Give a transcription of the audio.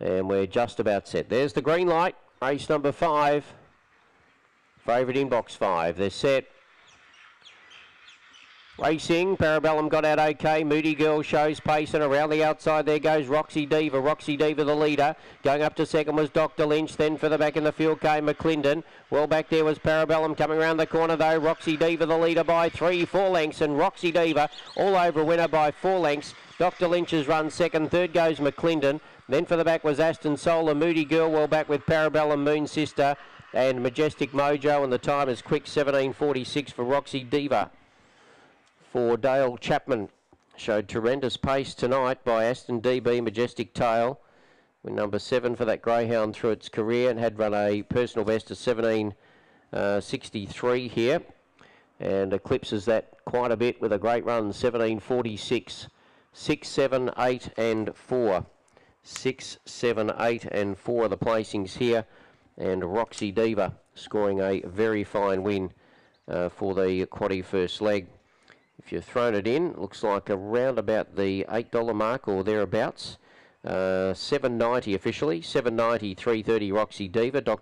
And we're just about set. There's the green light. Race number five. Favourite in box five. They're set. Racing, Parabellum got out okay. Moody Girl shows pace, and around the outside there goes Roxy Diva. Roxy Diva, the leader. Going up to second was Dr. Lynch. Then for the back in the field came McClendon. Well back there was Parabellum coming around the corner though. Roxy Diva, the leader by three, four lengths, and Roxy Diva all over winner by four lengths. Dr. Lynch has run second. Third goes McClendon. Then for the back was Aston Solar. Moody Girl well back with Parabellum Moon Sister and Majestic Mojo, and the time is quick 17.46 for Roxy Diva for Dale Chapman. Showed tremendous pace tonight by Aston Dee Bee Majestic Tail. With number seven for that greyhound through its career and had run a personal best of 17.63 uh, here. And eclipses that quite a bit with a great run 17.46. 6, 7, 8 and 4. 6, 7, 8 and 4 are the placings here. And Roxy Diva scoring a very fine win uh, for the quaddy first leg. If you've thrown it in, looks like around about the $8 mark or thereabouts. Uh, 790 officially, 790, 330 Roxy Diva. Dr.